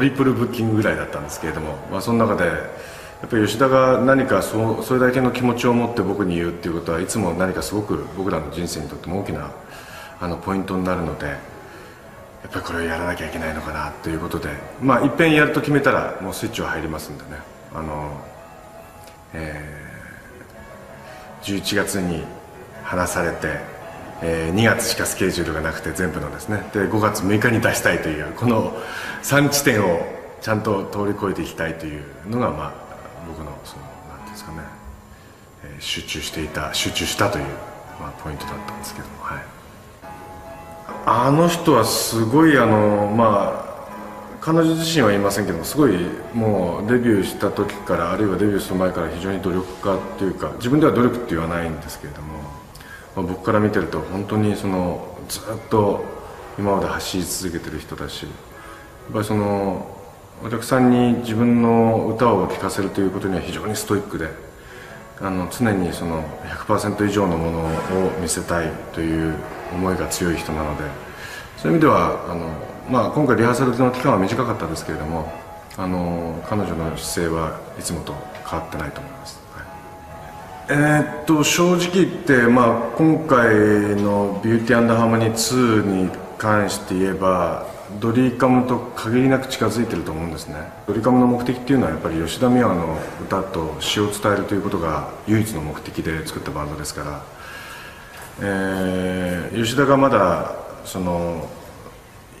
トリプルブッキングぐらいだったんですけれども、まあ、その中でやっぱり吉田が何かそそれだけの気持ちを持って僕に言うっていうことはいつも何かすごく僕らの人生にとっても大きなあのポイントになるのでやっぱりこれをやらなきゃいけないのかなということでまあいっぺんやると決めたらもうスイッチは入りますんでね。あの、えー、11月に話されてえー、2月しかスケジュールがなくて全部のですね。で5月6日に出したいというこの3地点をちゃんと通り越えていきたいというのが、まあ、僕のその何ていうんですかね、えー、集中していた集中したという、まあ、ポイントだったんですけども、はい、あの人はすごいあのまあ彼女自身は言いませんけどもすごいもうデビューした時からあるいはデビューする前から非常に努力家っていうか自分では努力って言わないんですけれどもまあ、僕から見てると本当にそのずっと今まで走り続けてる人だしっぱりそのお客さんに自分の歌を聴かせるということには非常にストイックであの常にその100%以上のものを見せたいという思いが強い人なのでそういう意味ではあの、まあ、今回リハーサルの期間は短かったですけれどもあの彼女の姿勢はいつもと変わってないと思います。えー、っと正直言って、まあ、今回の「ビューティーハーモニー2」に関して言えばドリカムと限りなく近づいてると思うんですね。ドリカムの目的っていうのはやっぱり吉田美和の歌と詩を伝えるということが唯一の目的で作ったバンドですから、えー、吉田がまだその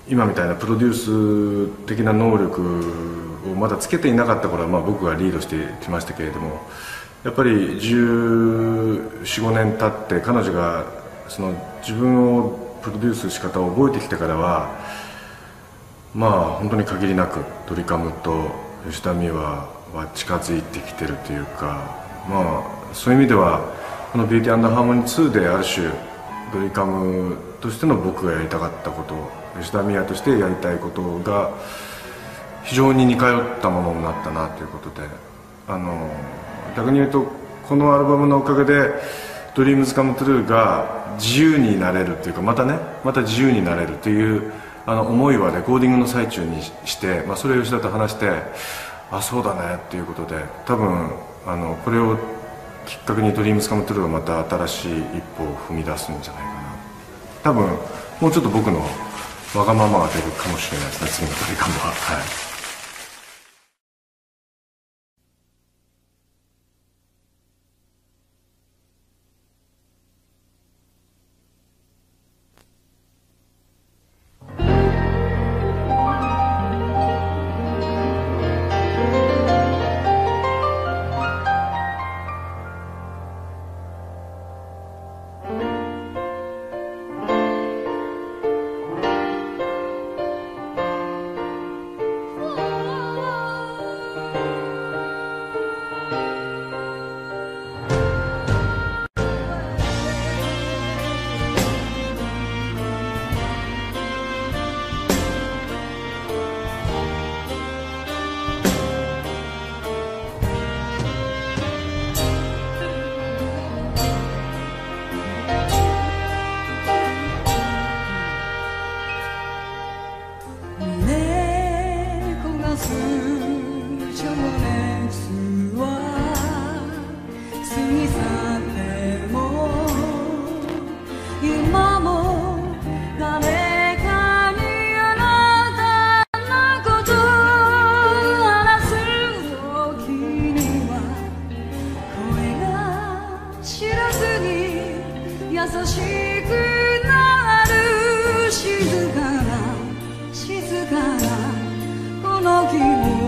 今みたいなプロデュース的な能力をまだつけていなかった頃は、まあ、僕がリードしてきましたけれどもやっぱり1415年経って彼女がその自分をプロデュース仕方を覚えてきてからはまあ本当に限りなくドリカムと吉田美和は近づいてきてるというかまあそういう意味ではこの「ビューティーハーモニー2」である種ドリカムとしての僕がやりたかったこと吉田美和としてやりたいことが非常に似通ったものになったなということであの逆に言うとこのアルバムのおかげで「Dreams Come True」が自由になれるっていうかまたねまた自由になれるというあの思いはレコーディングの最中にして、まあ、それを吉田と話してあそうだねっていうことで多分あのこれをきっかけに「DreamSCAMT」とか」また新しい一歩を踏み出すんじゃないかな。多分もうちょっと僕のわがままが出るかもしれないですね次のドリカムは。はい。知らずに優しくなる静かな静かなこの君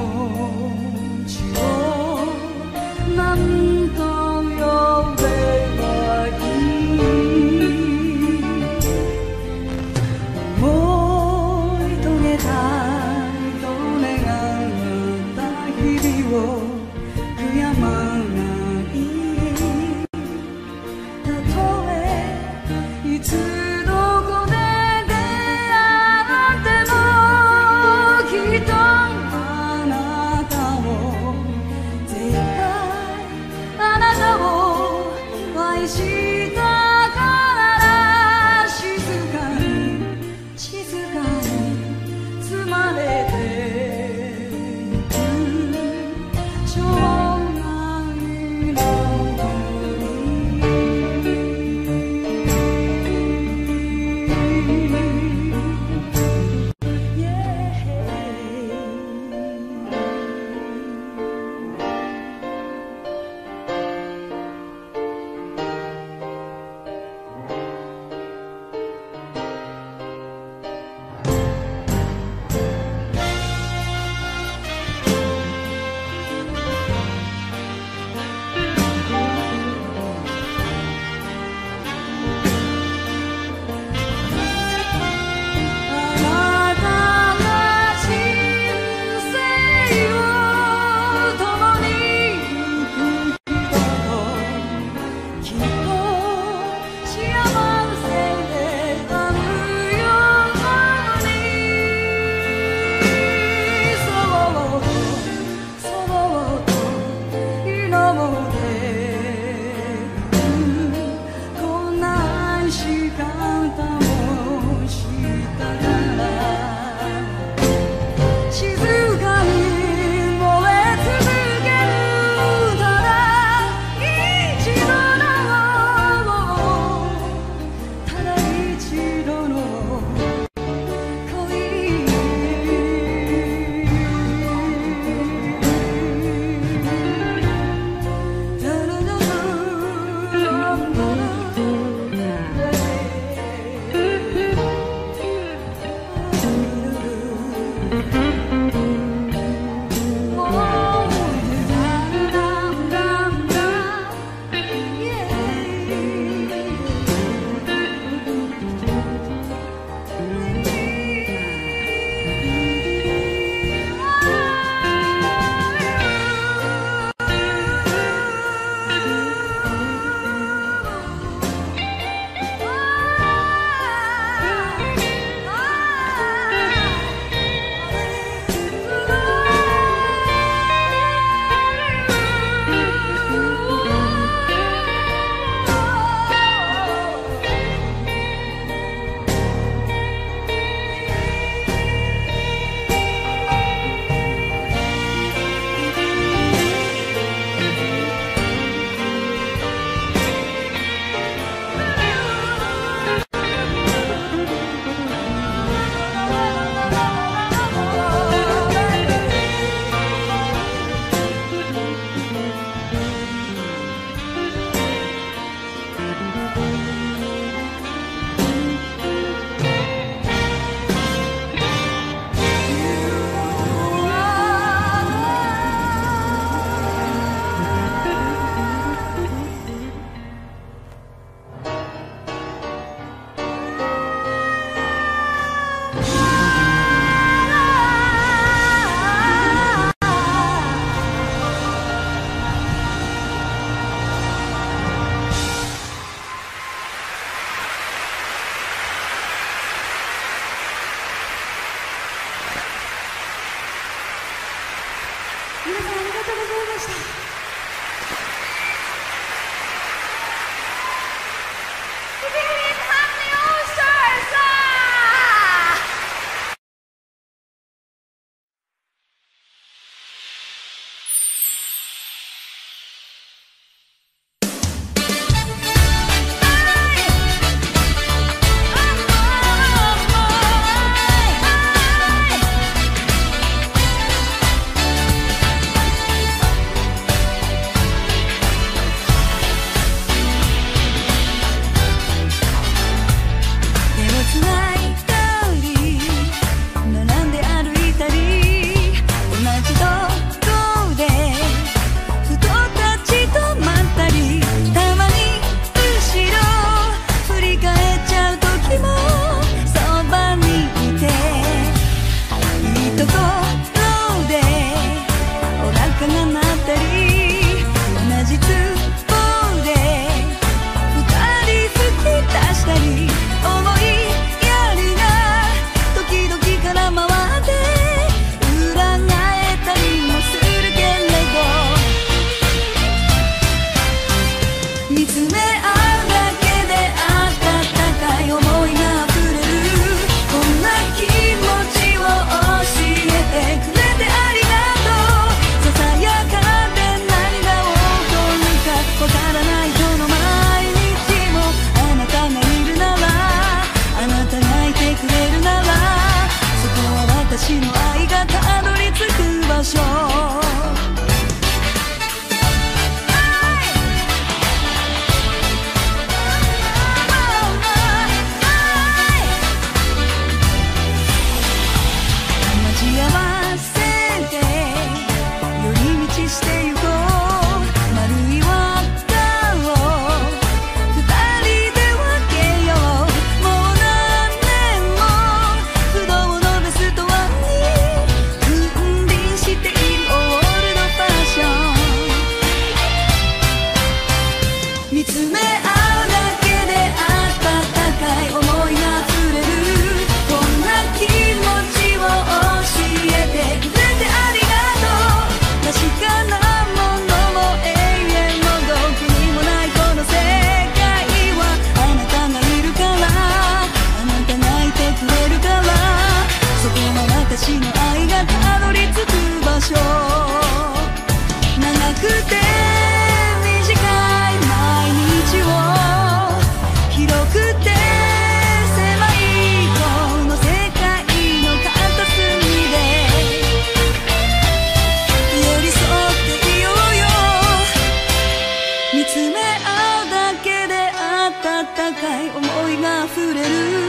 温かい思いが溢れる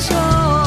手